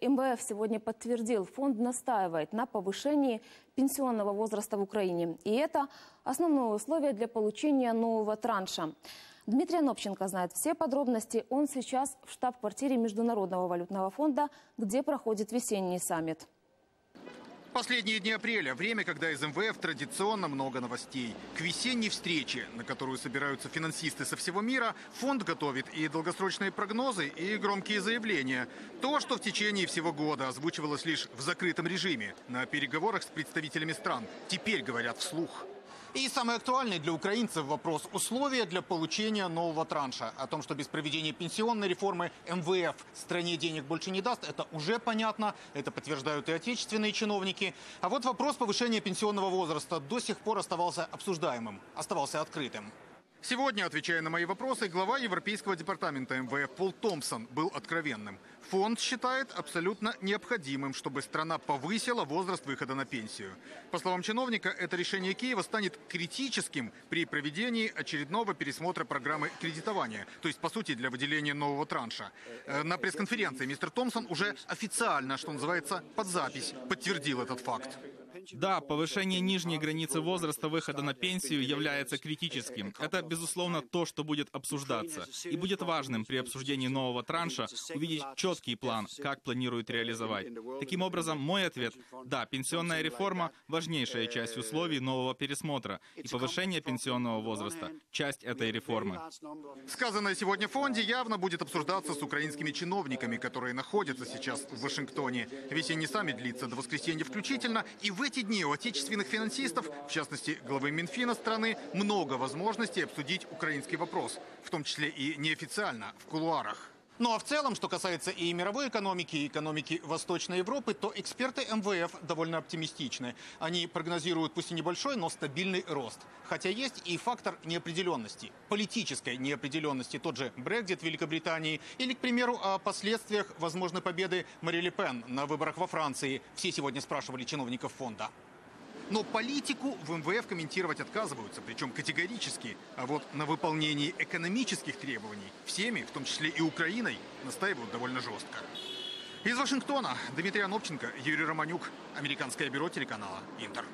МВФ сегодня подтвердил, фонд настаивает на повышении пенсионного возраста в Украине. И это основное условие для получения нового транша. Дмитрий Анопченко знает все подробности. Он сейчас в штаб-квартире Международного валютного фонда, где проходит весенний саммит. Последние дни апреля – время, когда из МВФ традиционно много новостей. К весенней встрече, на которую собираются финансисты со всего мира, фонд готовит и долгосрочные прогнозы, и громкие заявления. То, что в течение всего года озвучивалось лишь в закрытом режиме, на переговорах с представителями стран, теперь говорят вслух. И самый актуальный для украинцев вопрос – условия для получения нового транша. О том, что без проведения пенсионной реформы МВФ стране денег больше не даст, это уже понятно. Это подтверждают и отечественные чиновники. А вот вопрос повышения пенсионного возраста до сих пор оставался обсуждаемым, оставался открытым. Сегодня, отвечая на мои вопросы, глава Европейского департамента МВФ Пол Томпсон был откровенным. Фонд считает абсолютно необходимым, чтобы страна повысила возраст выхода на пенсию. По словам чиновника, это решение Киева станет критическим при проведении очередного пересмотра программы кредитования, то есть, по сути, для выделения нового транша. Э, на пресс-конференции мистер Томпсон уже официально, что называется, под запись подтвердил этот факт. Да, повышение нижней границы возраста выхода на пенсию является критическим. Это, безусловно, то, что будет обсуждаться. И будет важным при обсуждении нового транша увидеть четкий план, как планируют реализовать. Таким образом, мой ответ – да, пенсионная реформа – важнейшая часть условий нового пересмотра, и повышение пенсионного возраста – часть этой реформы. Сказанное сегодня в фонде явно будет обсуждаться с украинскими чиновниками, которые находятся сейчас в Вашингтоне. Весенний саммит длится до воскресенья включительно, и в эти дни у отечественных финансистов, в частности главы Минфина страны, много возможностей обсудить украинский вопрос, в том числе и неофициально, в кулуарах. Ну а в целом, что касается и мировой экономики, и экономики Восточной Европы, то эксперты МВФ довольно оптимистичны. Они прогнозируют пусть и небольшой, но стабильный рост. Хотя есть и фактор неопределенности, политической неопределенности, тот же Брекзит Великобритании, или, к примеру, о последствиях возможной победы Мари Пен на выборах во Франции. Все сегодня спрашивали чиновников фонда. Но политику в МВФ комментировать отказываются, причем категорически. А вот на выполнении экономических требований всеми, в том числе и Украиной, настаивают довольно жестко. Из Вашингтона Дмитрий Анопченко, Юрий Романюк, Американское бюро телеканала «Интер».